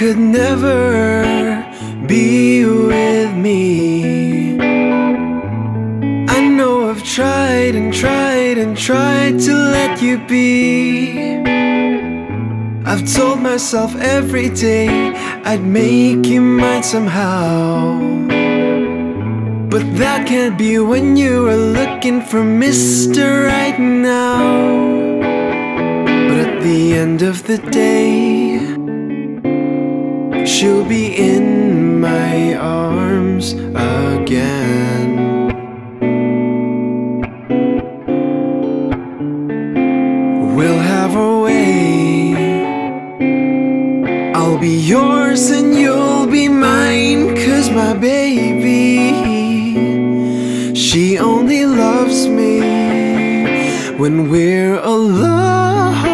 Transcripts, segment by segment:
Could never be with me. I know I've tried and tried and tried to let you be. I've told myself every day I'd make you mine somehow. But that can't be when you are looking for Mr. Right now. But at the end of the day, she'll be in my arms again. We'll have a way. I'll be yours and you'll be mine, cause my baby, she only loves me when we're alone.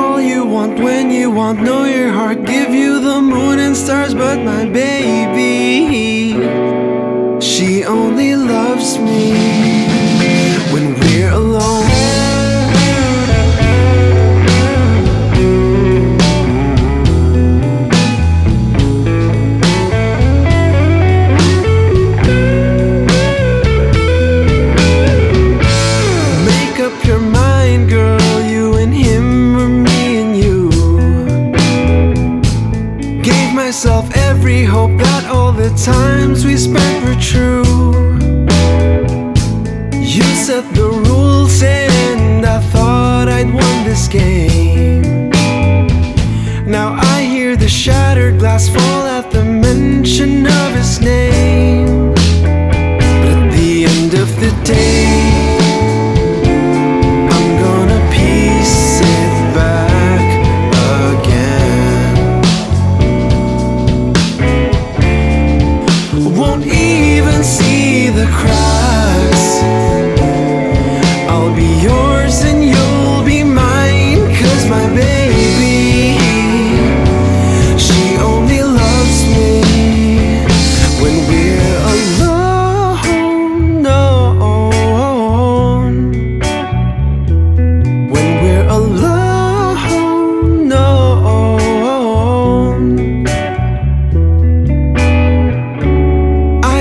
All you want when you want. Know your heart, give you the moon and stars, but my baby, she only loves me that all the times we spent were true. You set the rules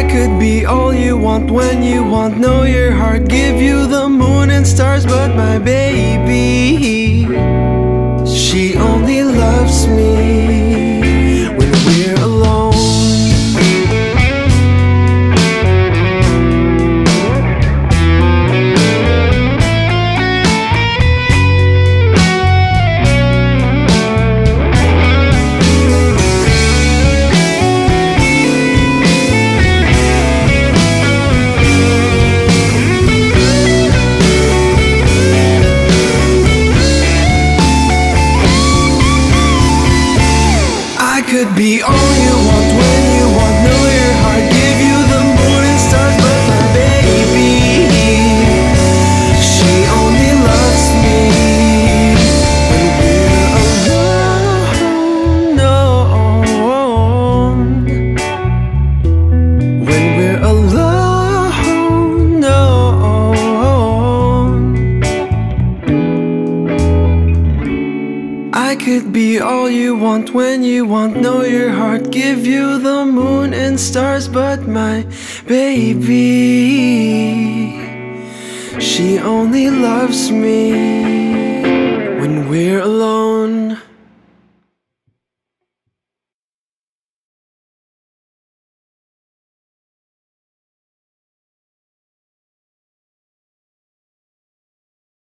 could be all you want when you want. Know your heart, give you the moon and stars, but my baby, she only loves me be all you could be all you want when you want. Know your heart, give you the moon and stars, but my baby, she only loves me when we're alone.